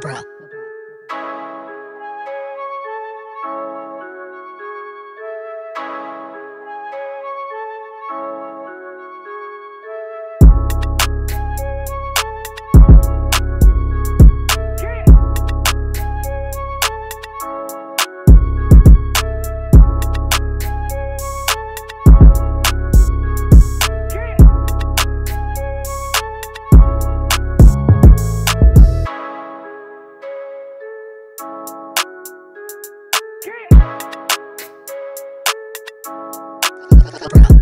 Cobra. Cobra.